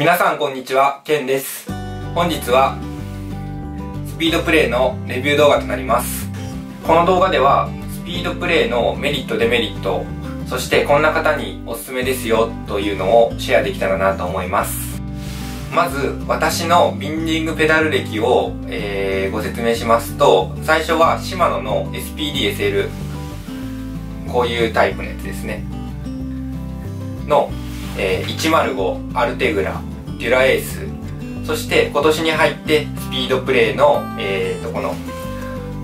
皆さんこんにちは、ケンです。本日はスピードプレイのレビュー動画となります。この動画ではスピードプレイのメリットデメリット、そしてこんな方におすすめですよというのをシェアできたらなと思います。まず私のビンディングペダル歴を、えーご説明しますと、最初はシマノの SPDSL こういうタイプのやつですね。の、えー105アルテグラデュラエース。そして今年に入ってスピードプレイの、えー、とこの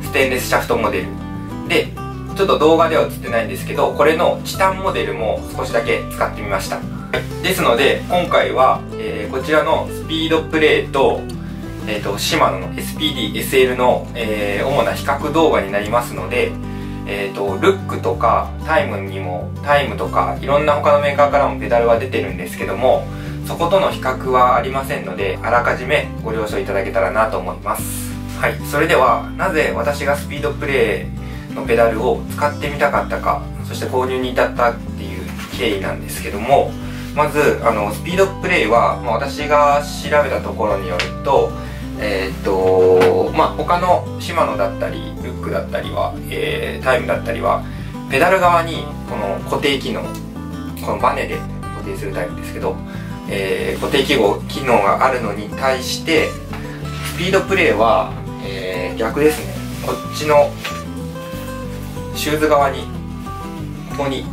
ステンレスシャフトモデル。でちょっと動画では映ってないんですけどこれのチタンモデルも少しだけ使ってみました。ですので今回は、えーこちらのスピードプレイと,、えー、とシマノの SPDSL の、えー主な比較動画になりますのでえー、とルックとかタイムにもタイムとかいろんな他のメーカーからもペダルは出てるんですけどもそことの比較はありませんのであらかじめご了承いただけたらなと思います。はいそれではなぜ私がスピードプレイのペダルを使ってみたかったかそして購入に至ったっていう経緯なんですけどもまずあのスピードプレイは、まあ、私が調べたところによるとえーっとまあ他のシマノだったりルックだったりは、えータイムだったりはペダル側にこの固定機能このバネで固定するタイプですけど、えー固定記号機能があるのに対してスピードプレイは、えー逆ですね。こっちのシューズ側にここに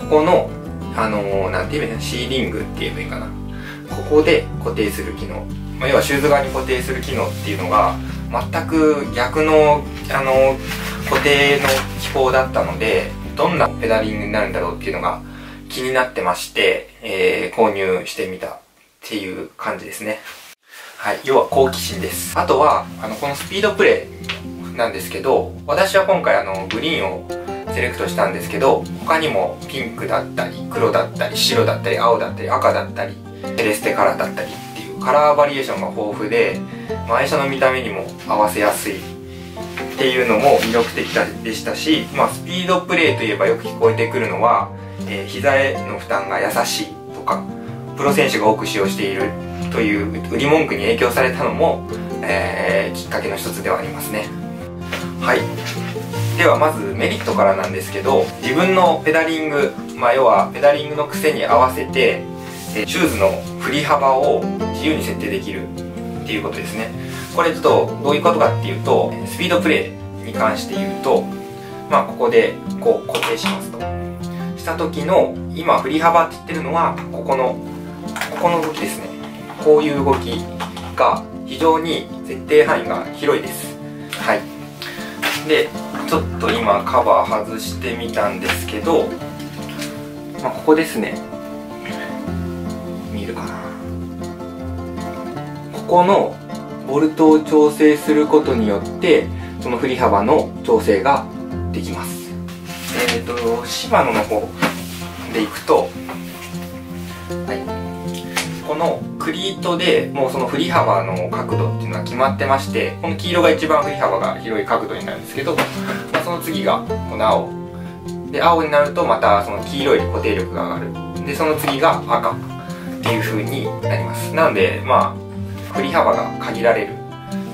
ここのあのーなんて言えばいいのシーリングって言えばいいかな。ここで固定する機能、まあ、要はシューズ側に固定する機能っていうのが全く逆のあの固定の機構だったのでどんなペダリングになるんだろうっていうのが気になってまして、えー購入してみたっていう感じですね。はい。要は好奇心です。あとはあのこのスピードプレイなんですけど私は今回あのグリーンをセレクトしたんですけど他にもピンクだったり黒だったり白だったり青だったり赤だったりセレステカラーだったりカラーバリエーションが豊富で、まあ愛車の見た目にも合わせやすい。っていうのも魅力的でしたし、まあ、スピードプレイといえばよく聞こえてくるのは、えー膝への負担が優しいとかプロ選手が多く使用しているという売り文句に影響されたのも、えーきっかけの一つではありますね。はい。ではまずメリットからなんですけど自分のペダリング、まあ、要はペダリングの癖に合わせてえーシューズの振り幅を自由に設定できるっていうことですね。これちょっとどういうことかっていうとスピードプレイに関して言うとまあここでこう固定しますと。した時の今振り幅って言ってるのはここのここの動きですね。こういう動きが非常に設定範囲が広いです。はい。でちょっと今カバー外してみたんですけど、まあ、ここですね。ここのボルトを調整することによってその振り幅の調整ができます。えっ、とシマノの方でいくとはい。このクリートでもうその振り幅の角度っていうのが決まってましてこの黄色が一番振り幅が広い角度になるんですけど、まあ、その次がこの青。で青になるとまたその黄色い固定力が上がる。でその次が赤っていう風になります。なのでまあ振り幅が限られる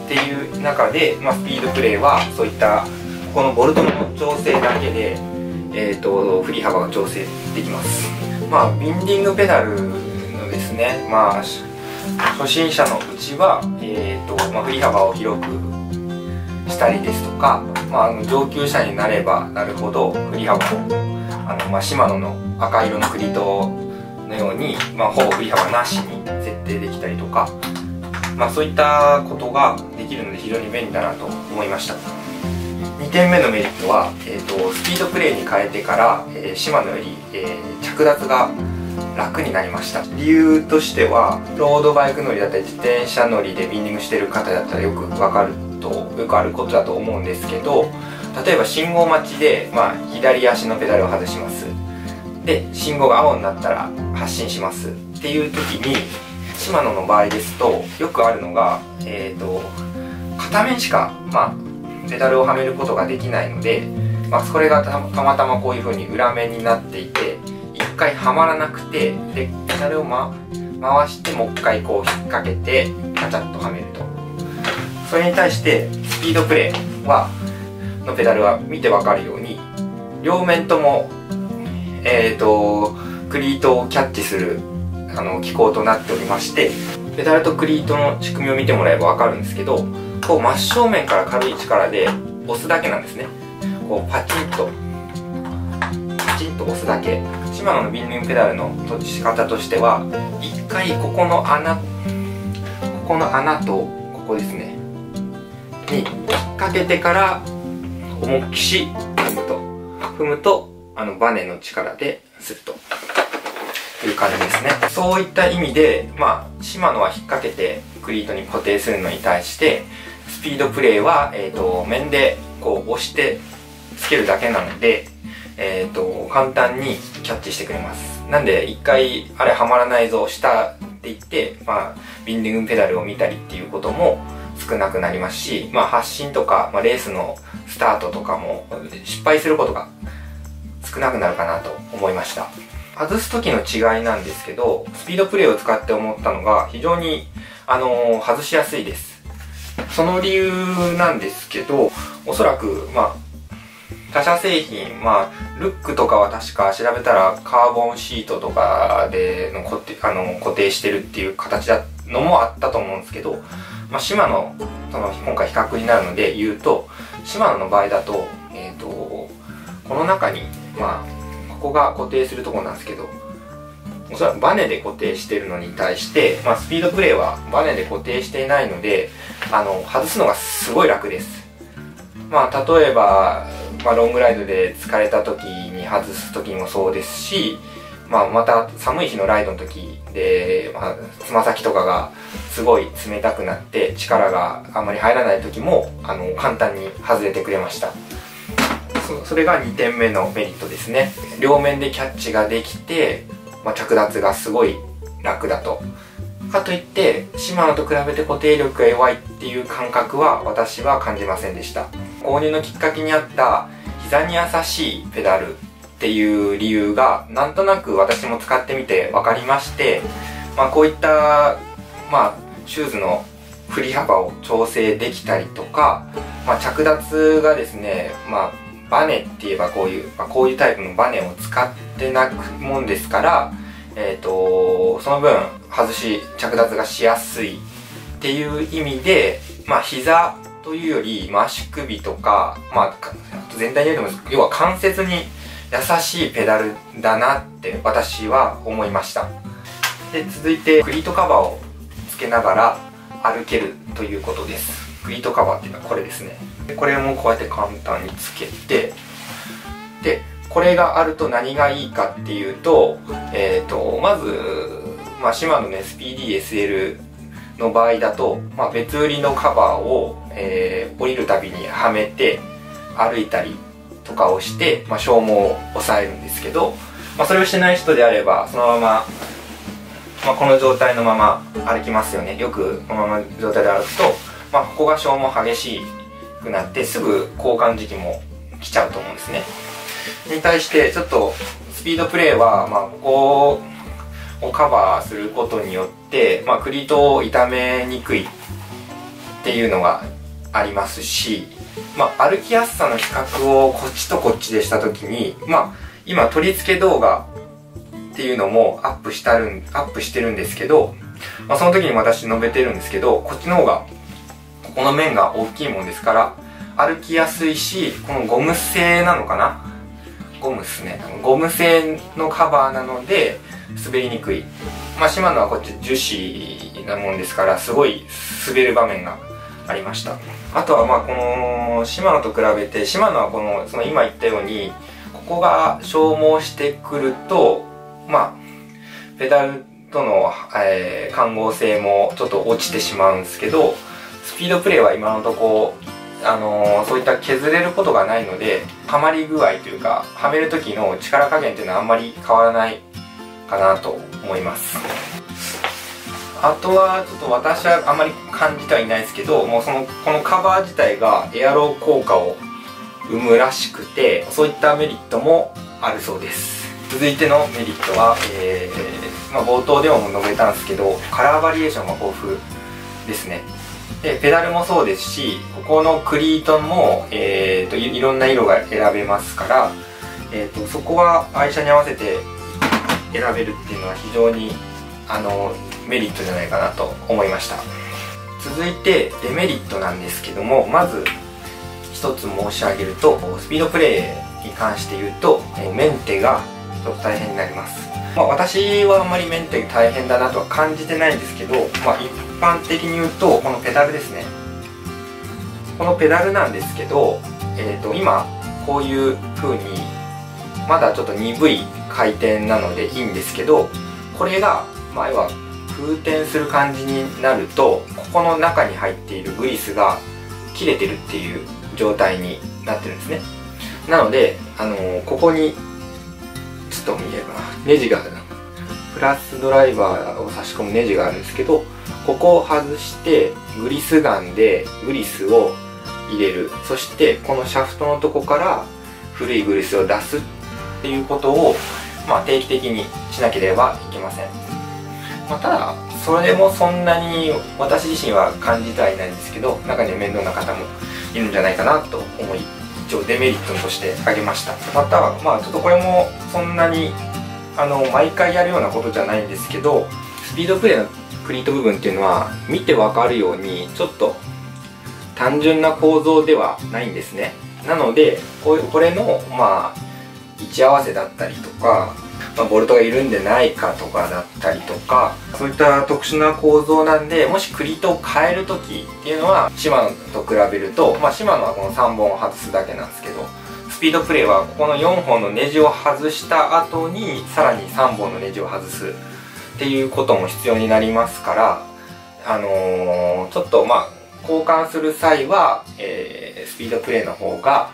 っていう中で、まあ、スピードプレイはそういったこのボルトの調整だけで、えー、と振り幅が調整できます。まあビンディングペダルのですねまあ初心者のうちは、えーとまあ、振り幅を広くしたりですとか、まあ、上級者になればなるほど振り幅をあの、まあ、シマノの赤色のクリートのように、まあ、ほぼ振り幅なしに設定できたりとか、まあ、そういったことができるので非常に便利だなと思いました。2点目のメリットは、えー、とスピードプレイに変えてから、えーシマノより、えー着脱が楽になりました。理由としてはロードバイク乗りだったり自転車乗りでビンディングしてる方だったらよくわかるとよくあることだと思うんですけど例えば信号待ちで、まあ、左足のペダルを外します。で信号が青になったら発進します。っていう時にシマノの場合ですとよくあるのがえっ、と片面しか、まあ、ペダルをはめることができないので、まあ、それがたまたまこういう風に裏面になっていて一回はまらなくてでペダルを、ま、回してもう一回こう引っ掛けてカチャッとはめると。それに対してスピードプレーはのペダルは見てわかるように両面ともえっ、ー、とクリートをキャッチするあの機構となっておりましてペダルとクリートの仕組みを見てもらえばわかるんですけどこう真正面から軽い力で押すだけなんですね。こうパチンと。パチンと押すだけ。シマノのビンディングペダルの閉じ方としては一回ここの穴ここの穴とここですね。に引っ掛けてから思いっきし踏むと。踏むとあのバネの力でスッと。という感じですね。そういった意味でまあシマノは引っ掛けてクリートに固定するのに対してスピードプレーは、えーと、面でこう押してつけるだけなので、えーと、簡単にキャッチしてくれます。なんで一回あれはまらないぞ下って言って、まあ、ビンディングペダルを見たりっていうことも少なくなりますし、まあ、発進とか、まあ、レースのスタートとかも失敗することが少なくなるかなと思いました。外す時の違いなんですけどスピードプレーを使って思ったのが非常に、あのー、外しやすいです。その理由なんですけどおそらくまあ他社製品まあルックとかは確か調べたらカーボンシートとかでの固定あの固定してるっていう形だのもあったと思うんですけど、まあ、シマノその今回比較になるので言うとシマノの場合だと,、えーと、とこの中にまあこが固定するとこなんですけどおそらくバネで固定してるのに対して、まあ、スピードプレーはバネで固定していないのであの外すのがすごい楽です。まあ例えば、まあ、ロングライドで疲れた時に外す時もそうですし、まあ、また寒い日のライドの時で、まあ、つま先とかがすごい冷たくなって力があんまり入らない時もあの簡単に外れてくれました。それが2点目のメリットですね。両面でキャッチができて、まあ、着脱がすごい楽だと。かといってシマノと比べて固定力が弱いっていう感覚は私は感じませんでした。購入のきっかけにあった膝に優しいペダルっていう理由がなんとなく私も使ってみて分かりまして、まあ、こういった、まあ、シューズの振り幅を調整できたりとか、まあ、着脱がですね、まあ、バネって言えばこういう、まあ、こういうタイプのバネを使ってなくもんですから、え、ー、と、その分外し、着脱がしやすいっていう意味で、まあ膝というより、まあ、足首とか、まあ、全体に言うと要は関節に優しいペダルだなって私は思いました。で、続いてクリートカバーをつけながら歩けるということです。クリートカバーっていうのはこれですね。これもこうやって簡単につけてでこれがあると何がいいかっていうと,、えーと、まず、まあ、シマノの SPDSL の場合だと、まあ、別売りのカバーを、えー、降りるたびにはめて歩いたりとかをして、まあ、消耗を抑えるんですけど、まあ、それをしてない人であればそのまま、まあ、この状態のまま歩きますよね。よくこのまま状態で歩くと、まあ、ここが消耗激しいくなってすぐ交換時期も来ちゃうと思うんですね。に対してちょっとスピードプレーは、まあ、ここをカバーすることによって、まあ、クリートを傷めにくいっていうのがありますし、まあ、歩きやすさの比較をこっちとこっちでした時に、まあ、今取り付け動画っていうのもアップしたるアップしてるんですけど、まあ、その時に私述べてるんですけどこっちの方がこの面が大きいもんですから歩きやすいしこのゴム製なのかな？ゴムっすね。ゴム製のカバーなので滑りにくい。まあシマノはこっち樹脂なもんですからすごい滑る場面がありました。あとはまあこのシマノと比べてシマノはこのその今言ったようにここが消耗してくるとまあペダルとの、えー、環合性もちょっと落ちてしまうんですけどスピードプレーは今のとこあの、そういった削れることがないのではまり具合というかはめる時の力加減っていうのはあんまり変わらないかなと思います。あとはちょっと私はあんまり感じてはいないですけどもうそのこのカバー自体がエアロ効果を生むらしくてそういったメリットもあるそうです。続いてのメリットは、えーまあ、冒頭でも述べたんですけどカラーバリエーションが豊富ですね。でペダルもそうですしここのクリートも、えーと、いろんな色が選べますから、えーと、そこは愛車に合わせて選べるっていうのは非常にあのメリットじゃないかなと思いました。続いてデメリットなんですけどもまず一つ申し上げるとスピードプレーに関して言うとメンテがちょっと大変になります。まあ、私はあんまりメンテ大変だなとは感じてないんですけど、まあ、般的に言うとこのペダルですね。このペダルなんですけど、えー、と今こういう風にまだちょっと鈍い回転なのでいいんですけどこれが、まあ、要は空転する感じになるとここの中に入っているグリスが切れてるっていう状態になってるんですね。なので、あのー、ここにちょっと見えるかな。ネジがあるな。プラスドライバーを差し込むネジがあるんですけどここを外してグリスガンでグリスを入れる。そしてこのシャフトのとこから古いグリスを出すっていうことを、まあ、定期的にしなければいけません、まあ、ただそれもそんなに私自身は感じてはいないんですけど中には面倒な方もいるんじゃないかなと思い一応デメリットとして挙げました。またまあちょっとこれもそんなにあの毎回やるようなことじゃないんですけどスピードプレーのクリート部分っていうのは見てわかるようにちょっと単純な構造ではないんですね。なのでこれのまあ位置合わせだったりとかまあ、ボルトが緩んでないかとかだったりとかそういった特殊な構造なんでもしクリートを変える時っていうのはシマノと比べると、まあ、シマノはこの3本を外すだけなんですけどスピードプレーはここの4本のネジを外した後にさらに3本のネジを外すっていうことも必要になりますからあのー、ちょっとまあ交換する際は、えー、スピードプレーの方が、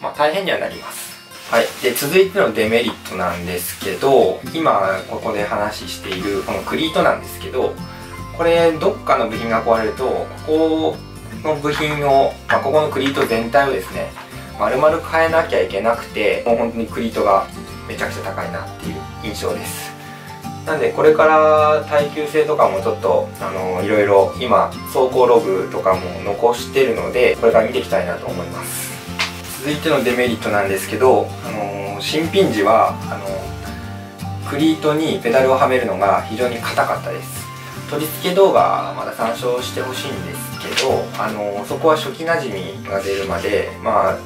まあ、大変にはなります。はい、で続いてのデメリットなんですけど今ここで話しているこのクリートなんですけどこれどっかの部品が壊れるとここの部品を、まあ、ここのクリート全体をですね丸々変えなきゃいけなくてもう本当にクリートがめちゃくちゃ高いなっていう印象です。なんでこれから耐久性とかもちょっとあのいろいろ今走行ログとかも残してるのでこれから見ていきたいなと思います。続いてのデメリットなんですけど、あの新品時はあのクリートにペダルをはめるのが非常に硬かったです。取り付け動画まだ参照してほしいんですけど、あのそこは初期なじみが出るまでまあ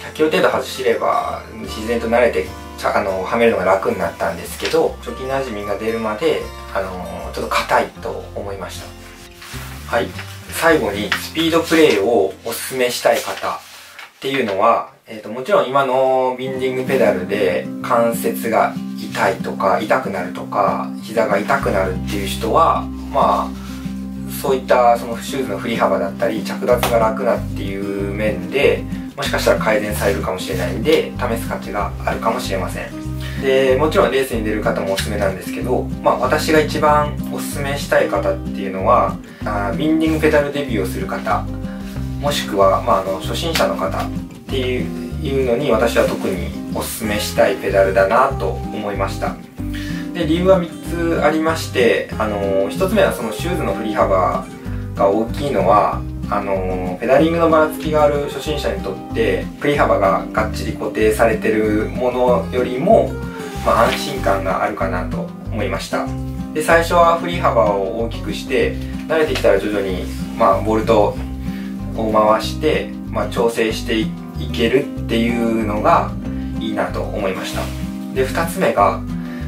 100キロ程度外しれば自然と慣れてあのはめるのが楽になったんですけど初期なじみが出るまであのちょっと硬いと思いました。はい。最後にスピードプレーをおすすめしたい方っていうのは、えーと、もちろん今のビンディングペダルで関節が痛いとか痛くなるとか膝が痛くなるっていう人はまあそういったそのシューズの振り幅だったり着脱が楽なっていう面でもしかしたら改善されるかもしれないんで試す価値があるかもしれません。でもちろんレースに出る方もおすすめなんですけど、まあ、私が一番おすすめしたい方っていうのはあビンディングペダルデビューをする方。もしくは、まあ、あの初心者の方っていうのに私は特におすすめしたいペダルだなと思いました。で理由は3つありましてあの1つ目はそのシューズの振り幅が大きいのはあのペダリングのばらつきがある初心者にとって振り幅ががっちり固定されてるものよりも、まあ、安心感があるかなと思いました。で最初は振り幅を大きくして慣れてきたら徐々に、まあ、ボルトを回して、まあ、調整していけるっていうのがいいなと思いました。で2つ目が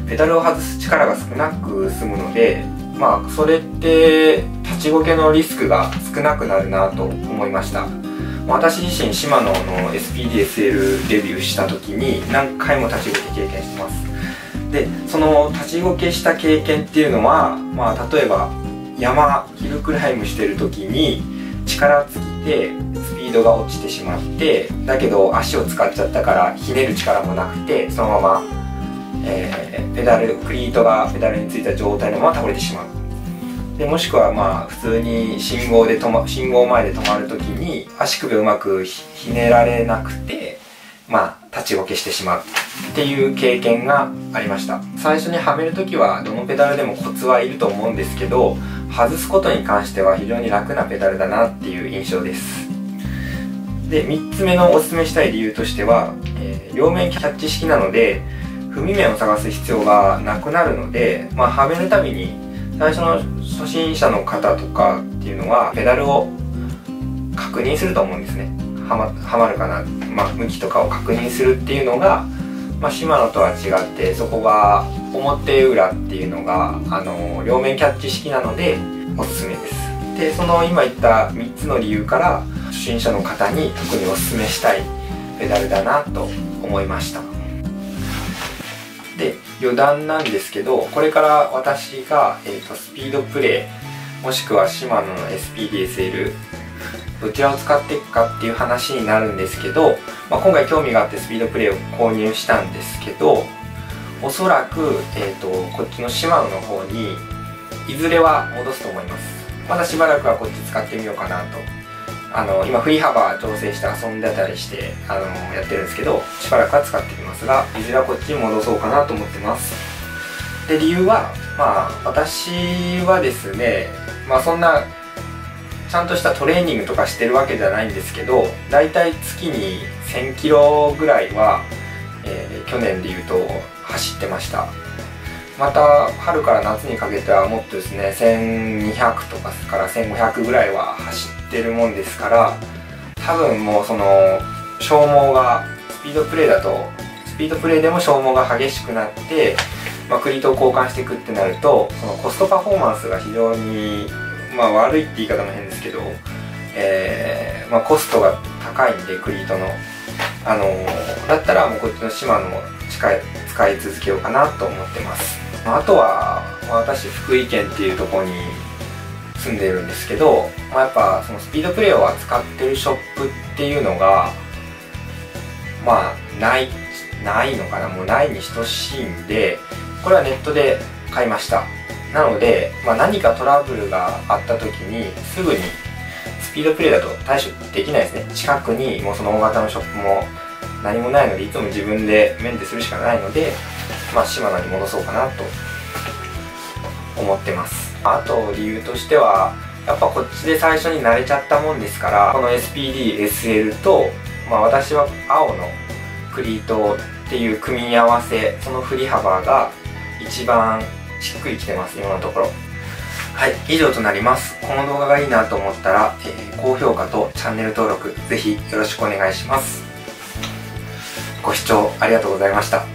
ペダルを外す力が少なく済むのでまあそれって立ちこけのリスクが少なくなるなと思いました。私自身シマノの SPDSL デビューした時に何回も立ちこけ経験してます。でその立ちこけした経験っていうのはまあ例えば山ヒルクライムしてる時に力尽きてスピードが落ちてしまってだけど足を使っちゃったからひねる力もなくてそのまま、えー、ペダルクリートがペダルについた状態のまま倒れてしまう。でもしくはまあ普通に信号で止、ま、信号前で止まる時に足首をうまくひねられなくてまあ立ちこけしてしまうっていう経験がありました。最初にはめる時はどのペダルでもコツはいると思うんですけど外すことに関しては非常に楽なペダルだなっていう印象です。で3つ目のおすすめしたい理由としては、えー、両面キャッチ式なので踏み面を探す必要がなくなるので、まあ、はめるたびに最初の初心者の方とかっていうのはペダルを確認すると思うんですね。はまはまるかな、まあ、向きとかを確認するっていうのが、まあ、シマノとは違ってそこが表裏っていうのがあの両面キャッチ式なのでおすすめです。でその今言った3つの理由から初心者の方に特におすすめしたいペダルだなと思いました。で余談なんですけどこれから私が、えーと、スピードプレイもしくはシマノの SPDSL どちらを使っていくかっていう話になるんですけど、まあ、今回興味があってスピードプレイを購入したんですけどおそらく、えーと、こっちのシマノの方にいずれは戻すと思います。まだしばらくはこっち使ってみようかなとあの今振り幅調整して遊んでたりしてあのやってるんですけどしばらくは使ってみますがいずれはこっちに戻そうかなと思ってます。で理由はまあ私はですねまあそんなちゃんとしたトレーニングとかしてるわけじゃないんですけどだいたい月に1000キロぐらいは、えー、去年で言うと走ってました。また春から夏にかけてはもっとですね1200とかから1500ぐらいは走ってるもんですから多分もうその消耗がスピードプレーだとスピードプレーでも消耗が激しくなって、まあ、クリートを交換していくってなるとそのコストパフォーマンスが非常に、まあ、悪いって言い方も変ですけど、えーまあ、コストが高いんでクリートの、あのー、だったらもうこっちの島の使い使い続けようかなと思ってます。あとは、私福井県っていうとこに住んでるんですけど、まあ、やっぱそのスピードプレーを扱ってるショップっていうのがまあないないのかな？もうないに等しいんでこれはネットで買いました。なので、まあ、何かトラブルがあった時にすぐにスピードプレーだと対処できないですね。近くにもうその大型のショップも何もないのでいつも自分でメンテするしかないのでまあ島名に戻そうかなと思ってます。あと理由としてはやっぱこっちで最初に慣れちゃったもんですからこの SPDSL と、まあ、私は青のクリートっていう組み合わせその振り幅が一番しっくりきてます今のところ。はい以上となります。この動画がいいなと思ったら、えー、高評価とチャンネル登録ぜひよろしくお願いします。ご視聴ありがとうございました。